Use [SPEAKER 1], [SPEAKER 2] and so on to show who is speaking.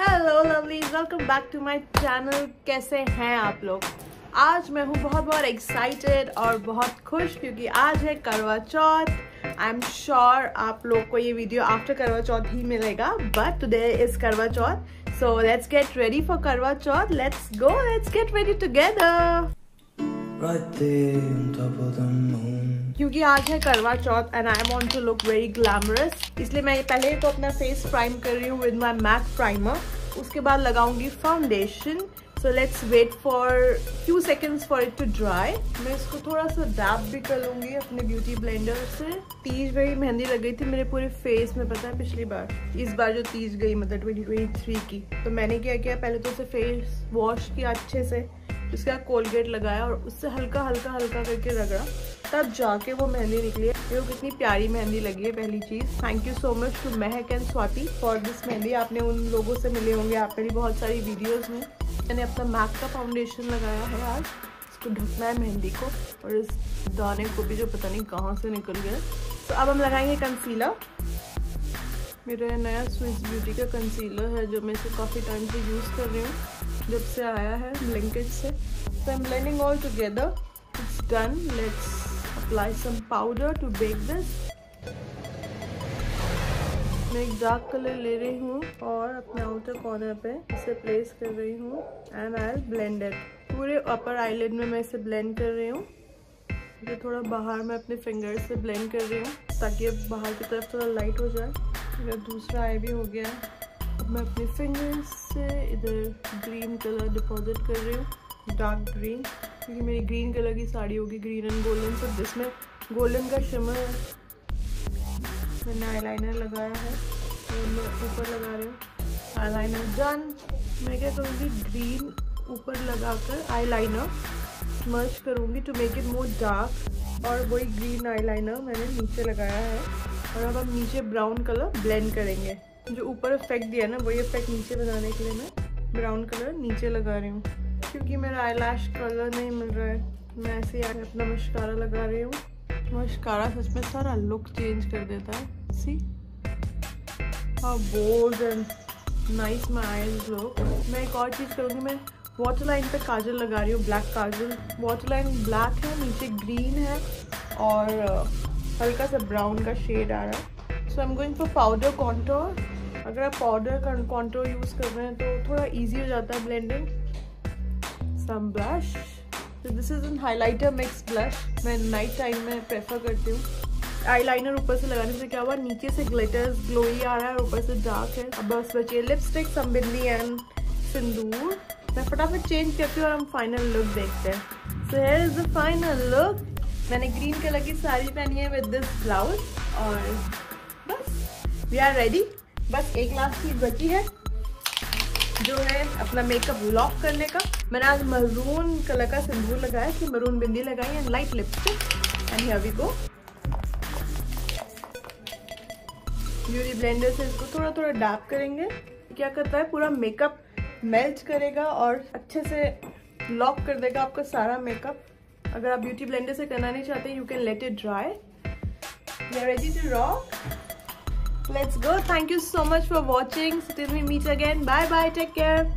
[SPEAKER 1] Hello lovelies welcome back to my channel कैसे हैं आप लोग? आज मैं हूँ बहुत बहुत एक्साइटेड और बहुत खुश क्योंकि आज है करवा चौथ। आई एम श्योर आप लोग को ये वीडियो आफ्टर करवा चौथ ही मिलेगा but today is Karva Chauth. So let's get ready for Karva Chauth. Let's go let's get ready together क्योंकि आज है Karva Chauth and I want to look very glamorous इसलिए मैं पहले तो अपना फेस प्राइम कर रही हूँ विद माई मैक प्राइमर उसके बाद लगाऊँगी foundation so let's wait for few seconds for it to dry मैं इसको थोड़ा सा डैप भी कर लूँगी अपने ब्यूटी ब्लेंडर से. तीज गई मेहंदी लग गई थी मेरे पूरे फेस में, पता है, पिछली बार? इस बार जो तीज गई मतलब 2023 की। तो मैंने क्या किया, पहले तो उसे फेस वॉश किया अच्छे से। उसके बाद कोलगेट लगाया और उससे हल्का हल्का हल्का करके रगड़ा। तब जाके वो मेहंदी निकली है। ये कितनी प्यारी मेहंदी लगी है पहली चीज़। Thank you so much to Mahak and Swati for this mehndi. आपने उन लोगों से मिले होंगे। आप मेरी बहुत सारी वीडियोस में मैंने अपना मैक का फाउंडेशन लगाया है आज। इसको ढकना है मेहंदी को और इस दाने को भी जो पता नहीं कहाँ से निकल गया। तो अब हम लगाएँगे कंसीलर मेरा नया स्विस ब्यूटी का कंसीलर है जो मैं इसे काफ़ी टाइम से यूज़ कर रही हूँ। जब से आया है ब्लैंकेट से। So, i'm blending all together. It's done. Let's apply some powder to bake this. मैं एक डार्क कलर ले रही हूँ और अपने आउटर कॉर्नर पे इसे प्लेस कर रही हूँ एंड आई ब्लेंड इट पूरे अपर आईलेट में मैं इसे ब्लेंड कर रही हूँ। ये थोड़ा बाहर मैं अपने फिंगर से ब्लेंड कर रही हूँ ताकि बाहर की तरफ़ थोड़ा लाइट हो जाए। मेरा दूसरा आई भी हो गया अब मैं अपने फिंगर्स से इधर ग्रीन कलर डिपॉजिट कर रही हूँ डार्क ग्रीन क्योंकि मेरी ग्रीन कलर की साड़ी होगी ग्रीन एंड गोल्डन सब जिसमें गोल्डन का शिमर मैंने आईलाइनर लगाया है तो मैं ऊपर लगा रही हूँ आईलाइनर डन मैं क्या करूँगी ग्रीन ऊपर लगाकर आईलाइनर मर्ज करूँगी to make it more dark और वही ग्रीन आईलाइनर मैंने नीचे लगाया है, और अब हम नीचे ब्राउन कलर ब्लेंड करेंगे। जो ऊपर इफ़ेक्ट दिया ना वही इफ़ेक्ट नीचे बनाने के लिए मैं ब्राउन कलर नीचे लगा रही हूँ। क्योंकि मेरा आई कलर नहीं मिल रहा है। मैं ऐसे ही अपना मशकारा लगा रही हूँ। मशकारा सच में सारा लुक चेंज कर देता है। See how bold and nice my eyes look मैं एक और चीज़ करूँगी मैं वाटर लाइन पे काजल लगा रही हूँ black kajal. Water line black है नीचे ग्रीन है और हल्का सा ब्राउन का शेड आ रहा है। So I am going for powder contour अगर आप पाउडर कॉन्टोर यूज़ कर रहे हैं तो थोड़ा इजी हो जाता है ब्लेंडिंग सम ब्लश तो this is an highlighter mix blush मैं नाइट टाइम में प्रेफर करती हूँ. आईलाइनर ऊपर से लगाने से क्या हुआ? नीचे से ग्लिटर्स ग्लोई आ रहा है ऊपर से डार्क है. अब बस बचिए लिपस्टिक संबिंदी एंड सिंदूर. मैं फटाफट चेंज करती हूँ और हम फाइनल लुक देखते हैं. So hair is the final look मैंने ग्रीन कलर की साड़ी पहनी है विद दिस ब्लाउज और बस वी आर रेडी बस एक लास्ट चीज़ बची है, जो है अपना मेकअप लॉक करने का। मैंने आज मरून कलर का सिंदूर लगाया कि मरून बिंदी लगाई and light lipstick and here we go beauty blender से इसको थोड़ा थोड़ा डैप करेंगे। क्या करता है, पूरा मेकअप मेल्ट करेगा और अच्छे से लॉक कर देगा आपका सारा मेकअप अगर आप ब्यूटी ब्लेंडर से करना नहीं चाहते you can let it dry ready to rock let's go. Thank you so much for watching. So till we meet again. Bye bye take care